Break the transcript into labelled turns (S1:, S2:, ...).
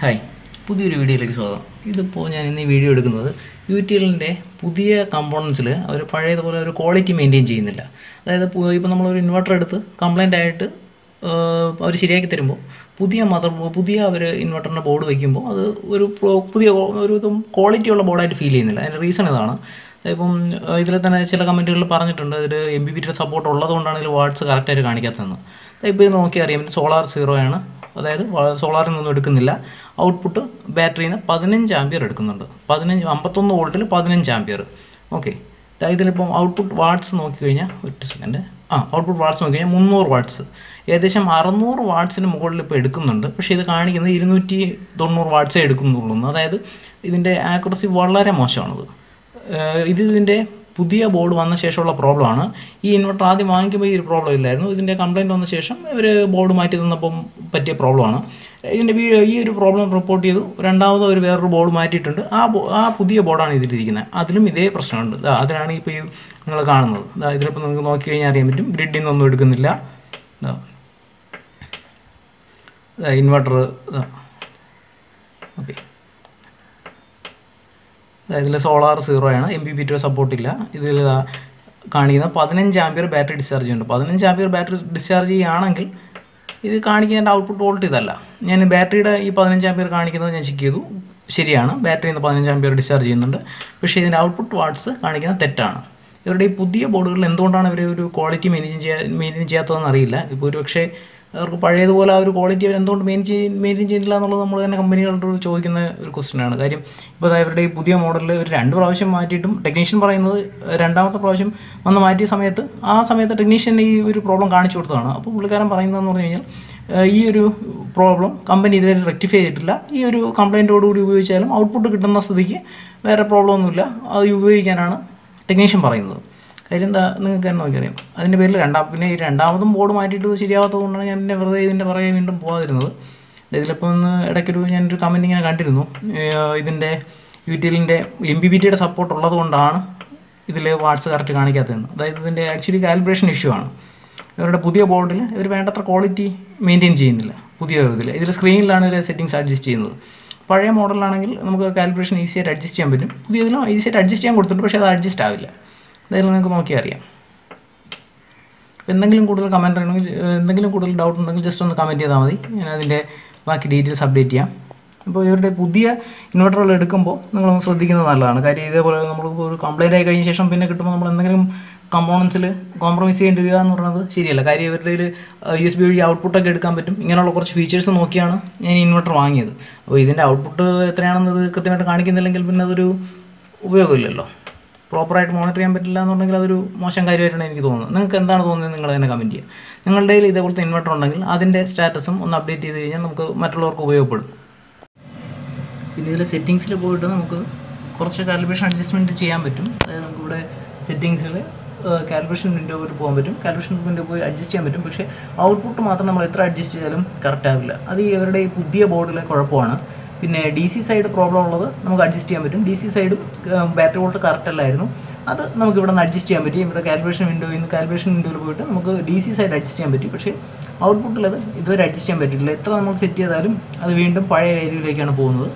S1: Hi പുതിയൊരു വീഡിയോയിലേക്ക് സ്വാഗതം. ഇതിപ്പോൾ ഞാൻ ഇന്ന് വീഡിയോ എടുക്കുന്നത് യു ടി എല്ലിന്റെ പുതിയ കമ്പോണൻസിൽ അവർ പഴയതുപോലെ ഒരു ക്വാളിറ്റി മെയിന്റെയിൻ ചെയ്യുന്നില്ല. അതായത് ഇപ്പോൾ നമ്മളൊരു ഇൻവെർട്ടർ എടുത്ത് കംപ്ലൈന്റ് ആയിട്ട് അവർ ശരിയാക്കി തരുമ്പോൾ പുതിയ മദർ പുതിയ അവർ ഇൻവെർട്ടറിന്റെ ബോർഡ് വയ്ക്കുമ്പോൾ അത് ഒരു പുതിയ ഒരു ക്വാളിറ്റി ഉള്ള ബോർഡായിട്ട് ഫീൽ ചെയ്യുന്നില്ല. അതിന്റെ റീസൺ ഇതാണ്. ഇപ്പം ഇതിൽ തന്നെ ചില കമന്റുകളിൽ പറഞ്ഞിട്ടുണ്ട്. ഇതിൽ എം ബി ബിയുടെ സപ്പോർട്ട് ഉള്ളതുകൊണ്ടാണ് ഇതിൽ വാട്ട്സ് കറക്റ്റായിട്ട് കാണിക്കാത്തതെന്ന്. ഇപ്പോൾ ഇത് നോക്കി അറിയാം. സോളാർ സീറോ ആണ്. അതായത് സോളാറിൽ നിന്നും എടുക്കുന്നില്ല. ഔട്ട്പുട്ട് ബാറ്ററിയിൽ നിന്ന് പതിനഞ്ച് ആമ്പിയർ എടുക്കുന്നുണ്ട്. പതിനഞ്ച് അമ്പത്തൊന്ന് വോൾട്ടിൽ പതിനഞ്ച് ആമ്പിയർ. ഓക്കെ. ഇതിലിപ്പം ഔട്ട്പുട്ട് വാട്ട്സ് നോക്കിക്കഴിഞ്ഞാൽ ഒറ്റ സെക്കൻഡ്. ആ ഔട്ട്പുട്ട് വാട്ട്സ് നോക്കിക്കഴിഞ്ഞാൽ മുന്നൂറ് വാട്ട്സ്. ഏകദേശം അറുന്നൂറ് വാട്ട്സിന് മുകളിൽ ഇപ്പോൾ എടുക്കുന്നുണ്ട്. പക്ഷേ ഇത് കാണിക്കുന്നത് ഇരുന്നൂറ്റി തൊണ്ണൂറ് വാട്ട്സേ എടുക്കുന്നുള്ളൂ അതായത് ഇതിന്റെ ആക്യുറസി വളരെ മോശമാണത്. ഇത് ഇതിന്റെ പുതിയ ബോർഡ് വന്ന ശേഷമുള്ള പ്രോബ്ലമാണ്. ഈ ഇൻവെർട്ടർ ആദ്യം വാങ്ങിക്കുമ്പോൾ ഈ ഒരു പ്രോബ്ലം ഇല്ലായിരുന്നു. ഇതിന്റെ കംപ്ലയിന്റ് വന്ന ശേഷം ഇവർ ബോർഡ് മാറ്റി തന്നപ്പം പറ്റിയ പ്രോബ്ലമാണ്. ഇതിന്റെ ഈ ഒരു പ്രോബ്ലം റിപ്പോർട്ട് ചെയ്തു. രണ്ടാമത് ഒരു വേറൊരു ബോർഡ് മാറ്റിയിട്ടുണ്ട്. ആ ആ പുതിയ ബോർഡാണ് ഇതിലിരിക്കുന്നത്. അതിലും ഇതേ പ്രശ്നമുണ്ട്. അതിനാണ് ഇപ്പോൾ ഈ നിങ്ങൾ കാണുന്നത്. ഇതിലിപ്പോൾ നിങ്ങൾക്ക് നോക്കി കഴിഞ്ഞാൽ അറിയാൻ പറ്റും. ഗ്രിഡിൽ നിന്നൊന്നും എടുക്കുന്നില്ല. ഇൻവെർട്ടർ ഓക്കെ ഇതിൽ സോളാർ സീറോ ആണ്. എം ബി ബി ടു സപ്പോർട്ടില്ല ഇതിൽ കാണിക്കുന്ന പതിനഞ്ച് ആമ്പിയർ ബാറ്ററി ഡിസ്ചാർജ് ഉണ്ട്. പതിനഞ്ച് ആമ്പിയർ ബാറ്ററി ഡിസ്ചാർജ് ചെയ്യുകയാണെങ്കിൽ ഇത് കാണിക്കുന്നതിന്റെ ഔട്ട്പുട്ട് വോൾട്ട് ഇതല്ല. ഞാൻ ബാറ്ററിയുടെ ഈ പതിനഞ്ച് ആമ്പിയർ കാണിക്കുന്നത് ഞാൻ ചെക്ക് ചെയ്തു. ശരിയാണ്. ബാറ്ററി നിന്ന് പതിനഞ്ച് ആമ്പിയർ ഡിസ്ചാർജ് ചെയ്യുന്നുണ്ട്. പക്ഷേ ഇതിന്റെ ഔട്ട്പുട്ട് വാട്ട്സ് കാണിക്കുന്നത് തെറ്റാണ്. ഇവരുടെ ഈ പുതിയ ബോർഡുകളിൽ എന്തുകൊണ്ടാണ് ഇവർ ഒരു ക്വാളിറ്റി മെയിന്റെയിൻ ചെയ്യാ മെയിന്റെയിൻ ചെയ്യാത്തതെന്ന് അറിയില്ല. ഇപ്പോൾ ഒരു പക്ഷേ അവർക്ക് പഴയതുപോലെ ആ ഒരു ക്വാളിറ്റി അവർ എന്തുകൊണ്ട് മെയിൻ മെയിന്റെയിൻ ചെയ്യുന്നില്ല എന്നുള്ളത് നമ്മൾ തന്നെ കമ്പനികളോട് ചോദിക്കുന്ന ഒരു ക്വസ്റ്റ്യൻ ആണ്. കാര്യം ഇപ്പോൾ ദാ ഇവരുടെ ഈ പുതിയ മോഡലിൽ ഒരു രണ്ട് പ്രാവശ്യം മാറ്റിയിട്ടും ടെക്നീഷ്യൻ പറയുന്നത് രണ്ടാമത്തെ പ്രാവശ്യം വന്ന് മാറ്റിയ സമയത്ത് ആ സമയത്ത് ടെക്നീഷ്യൻ ഈ ഒരു പ്രോബ്ലം കാണിച്ചു കൊടുത്തതാണ്. അപ്പോൾ പുള്ളിക്കാരൻ പറയുന്നതെന്ന് പറഞ്ഞു കഴിഞ്ഞാൽ ഈ ഒരു പ്രോബ്ലം കമ്പനി ഇതുവരെ റെക്ടിഫൈ ചെയ്തിട്ടില്ല. ഈ ഒരു കംപ്ലൈന്റോടുകൂടി ഉപയോഗിച്ചാലും ഔട്ട്പുട്ട് കിട്ടുന്ന സ്ഥിതിക്ക് വേറെ പ്രോബ്ലം ഒന്നുമില്ല. അത് ഉപയോഗിക്കാനാണ് ടെക്നീഷ്യൻ പറയുന്നത്. എന്താ നിങ്ങൾക്ക് തന്നെ നോക്കിയറിയാം? അതിന്റെ പേരിൽ രണ്ടാം പിന്നെ ഈ രണ്ടാമതും ബോർഡ് മാറ്റിയിട്ട് ശരിയാവാത്തത് കൊണ്ടാണ് ഞാൻ എന്റെ വെറുതെ ഇതിന്റെ പുറകെ വീണ്ടും പോകാതിരുന്നത്. ഇതിലിപ്പോൾ ഒന്ന് ഇടയ്ക്കൊരു ഞാനൊരു കമന്റ് ഇങ്ങനെ കണ്ടിരുന്നു. ഇതിന്റെ യു ടി എല്ലിന്റെ എം ബി ബി ടിയുടെ സപ്പോർട്ട് ഉള്ളത് കൊണ്ടാണ് ഇതിൽ വാട്സ് കറക്റ്റ് കാണിക്കാത്തതെന്ന് അതായത് ഇതിന്റെ ആക്ച്വലി കാലിബ്രേഷൻ ഇഷ്യൂ ആണ്. ഇവരുടെ പുതിയ ബോർഡിൽ ഇവർ വേണ്ടത്ര ക്വാളിറ്റി മെയിന്റെയിൻ ചെയ്യുന്നില്ല. പുതിയ ഇതിൽ ഇതിൽ സ്ക്രീനിലാണ് ഇവർ സെറ്റിംഗ്സ് അഡ്ജസ്റ്റ് ചെയ്യുന്നത്. പഴയ മോഡലാണെങ്കിൽ നമുക്ക് കാലിബ്രേഷൻ ഈസിയായിട്ട് അഡ്ജസ്റ്റ് ചെയ്യാൻ പറ്റും. പുതിയതിലും ഈസിയായിട്ട് അഡ്ജസ്റ്റ് ചെയ്യാൻ കൊടുത്തിട്ടുണ്ട്. പക്ഷേ അത് അഡ്ജസ്റ്റ് ആവില്ല. അതായത് നിങ്ങൾക്ക് നോക്കിയാൽ അറിയാം. എന്തെങ്കിലും കൂടുതൽ കമന്റ് ഉണ്ടെങ്കിൽ എന്തെങ്കിലും കൂടുതൽ ഡൗട്ട് ഉണ്ടെങ്കിൽ ജസ്റ്റ് ഒന്ന് കമന്റ് ചെയ്താൽ മതി. ഞാൻ അതിന്റെ ബാക്കി ഡീറ്റെയിൽസ് അപ്ഡേറ്റ് ചെയ്യാം. അപ്പോൾ ഇവരുടെ പുതിയ ഇൻവെർട്ടറുകൾ എടുക്കുമ്പോൾ നിങ്ങളൊന്ന് ശ്രദ്ധിക്കുന്നത് നല്ലതാണ്. കാര്യം ഇതേപോലെ നമ്മൾ ഒരു കംപ്ലയിന്റ് ആയി കഴിഞ്ഞ ശേഷം പിന്നെ കിട്ടുമ്പോൾ നമ്മൾ എന്തെങ്കിലും കമ്പോണൻസിൽ കോംപ്രമൈസ് ചെയ്യേണ്ടി വരിക എന്ന് പറയുന്നത് ശരിയല്ല. കാര്യം ഇവരുടെ യു എസ് ബി വഴി ഔട്ട്പുട്ടൊക്കെ എടുക്കാൻ പറ്റും. ഇങ്ങനെയുള്ള കുറച്ച് ഫീച്ചേഴ്സ് നോക്കിയാണ് ഞാൻ ഇൻവെർട്ടർ വാങ്ങിയത്. അപ്പോൾ ഇതിന്റെ ഔട്ട്പുട്ട് എത്രയാണെന്നത് കൃത്യമായിട്ട് കാണിക്കുന്നില്ലെങ്കിൽ പിന്നെ അതൊരു ഉപയോഗമില്ലല്ലോ. പ്രോപ്പറായിട്ട് മോണിറ്റർ ചെയ്യാൻ പറ്റില്ല എന്നുണ്ടെങ്കിൽ അതൊരു മോശം കാര്യമായിട്ടാണ് എനിക്ക് തോന്നുന്നത്. നിങ്ങൾക്ക് എന്താണ് തോന്നുന്നത് നിങ്ങൾ തന്നെ കമന്റ് ചെയ്യുക. നിങ്ങളുടെ കയ്യിൽ ഇതേപോലത്തെ ഇൻവെർട്ടർ ഉണ്ടെങ്കിൽ അതിന്റെ സ്റ്റാറ്റസും ഒന്ന് അപ്ഡേറ്റ് ചെയ്ത് കഴിഞ്ഞാൽ നമുക്ക് മറ്റുള്ളവർക്ക് ഉപയോഗപ്പെടും. പിന്നെ ഇതിൽ സെറ്റിങ്സിൽ പോയിട്ട് നമുക്ക് കുറച്ച് കാലിബ്രേഷൻ അഡ്ജസ്റ്റ്മെന്റ് ചെയ്യാൻ പറ്റും. അതായത് നമുക്കിവിടെ സെറ്റിങ്സിൽ കാലിബ്രേഷൻ വിൻഡോയിൽ പോകാൻ പറ്റും. കാലിബ്രേഷൻ വിൻഡോ പോയി അഡ്ജസ്റ്റ് ചെയ്യാൻ പറ്റും. പക്ഷേ ഔട്ട്പുട്ട് മാത്രം നമ്മൾ എത്ര അഡ്ജസ്റ്റ് ചെയ്താലും കറക്റ്റ് ആവില്ല. അത് ഈ അവരുടെ ഈ പുതിയ ബോർഡിലെ കുഴപ്പമാണ്. പിന്നെ ഡി സി സൈഡ് പ്രോബ്ലം ഉള്ളത് നമുക്ക് അഡ്ജസ്റ്റ് ചെയ്യാൻ പറ്റും. ഡി സി സൈഡും ബാറ്ററി വോൾട്ട് കറക്റ്റ് അല്ലായിരുന്നു. അത് നമുക്ക് ഇവിടെ നിന്ന് അഡ്ജസ്റ്റ് ചെയ്യാൻ പറ്റും. ഇവിടെ കാൽക്കുലേഷൻ വിൻഡോയിൽ നിന്ന് കാൽക്കുലേഷൻ വിൻഡോയിൽ പോയിട്ട് നമുക്ക് ഡി സി സൈഡ് അഡ്ജസ്റ്റ് ചെയ്യാൻ പറ്റും. പക്ഷേ ഔട്ട്പുട്ടിൽ അത് ഇതുവരെ അഡ്ജസ്റ്റ് ചെയ്യാൻ പറ്റില്ല എത്ര നമ്മൾ സെറ്റ് ചെയ്താലും അത് വീണ്ടും പഴയ വാല്യൂയിലേക്കാണ് പോകുന്നത്.